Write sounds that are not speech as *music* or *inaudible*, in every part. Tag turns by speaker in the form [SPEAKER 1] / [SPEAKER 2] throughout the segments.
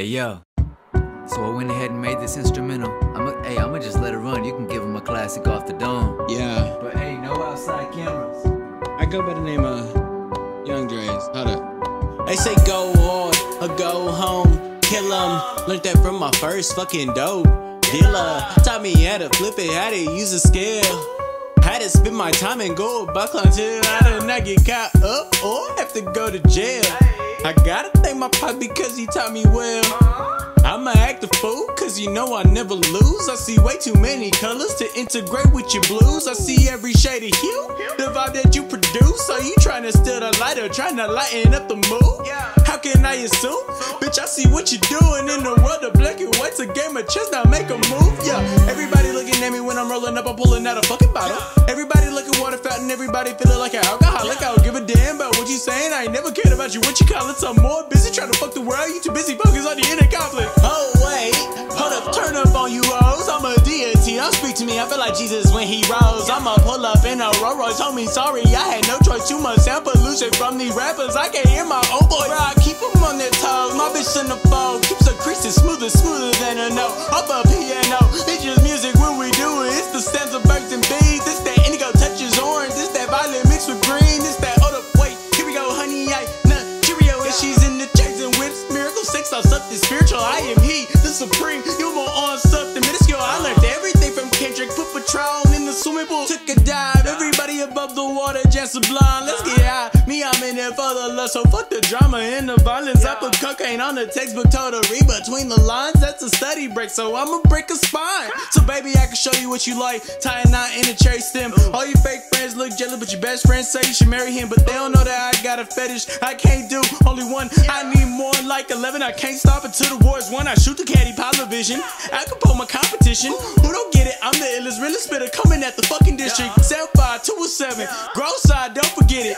[SPEAKER 1] Hey yo, so I went ahead and made this instrumental. I'ma, hey, I'ma just let it run. You can give them a classic off the dome.
[SPEAKER 2] Yeah,
[SPEAKER 1] But hey, no outside cameras.
[SPEAKER 2] I go by the name of Young Dreaz. Hold up. They say go hard or go home, kill 'em. Learned that from my first fucking dope dealer. Taught me how to flip it, how to use a scale. Had to spend my time and go buck until I did not get caught up or have to go to jail. I gotta thank my pop because he taught me well. I'ma act a fool, cause you know I never lose. I see way too many colors to integrate with your blues. I see every shade of hue, the vibe that you produce. Are you trying to steal the light or trying to lighten up the mood? How can I assume? Bitch, I see what you're doing in the world of black and white's a game of chess. Now make a move, yeah. Everybody looking at me when I'm rolling up, I'm pulling out a fucking bottle. Everybody looking fountain, everybody feeling like an alcoholic. I don't give a damn about what you saying. I ain't never cared about you, what you call it. I'm more busy trying to fuck the world. You too busy focus on the inner conflict. Oh, wait. Hold up, turn up on you O's. I'm a deity. Don't speak to me. I feel like Jesus when he rose. I'ma pull up in a Rolls Royce. Homie, sorry, I had no choice. Too much sound pollution from these rappers. I can't hear my own voice. Bro, I keep them on their toes. My bitch in the phone keeps her creasing smoother, smoother than a note. Up a piano. It's just music Sex something spiritual. I am he, the supreme. You more on something minuscule. I learned everything from Kendrick. Put Patron in the swimming pool. Took a dive. Everybody above the water, just sublime. Let's get high. Me, I'm in it for the lust. So fuck the drama and the violence. I put cocaine on the textbook. Told her read between the lines. That's a study break. So I'ma break a spine. *laughs* So baby, I can show you what you like. Tie a knot in a cherry stem. All your fake friends look jealous, but your best friends say you should marry him. But they don't know that I got a fetish. I can't do only one. I need more like 11. I can't stop until the war is won. I shoot the caddy, power vision. I can pull my competition. Who don't get it? I'm the illest, realest spitter coming at the fucking district. 75, 207. Gross side, don't forget it.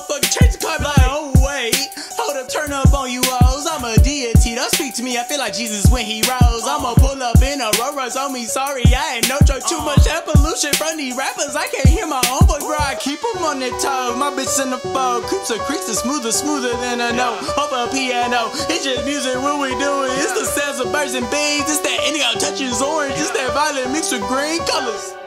[SPEAKER 2] Motherfucker. Change the club like, oh wait. Hold up, turn up on you O's. I'm a deity. Don't speak to me. I feel like Jesus when he rose. I'ma pull up in a Rolls on me. Sorry, I ain't no joke. Too much air pollution from these rappers. I can't hear my own voice, bro. I keep them on their toes. My bitch in the phone. Creeps are creeps smoother, smoother than a note. Over a piano. It's just music when we do it. It's the sounds of birds and bees. It's that indigo touches orange. It's that violet mixed with green colors.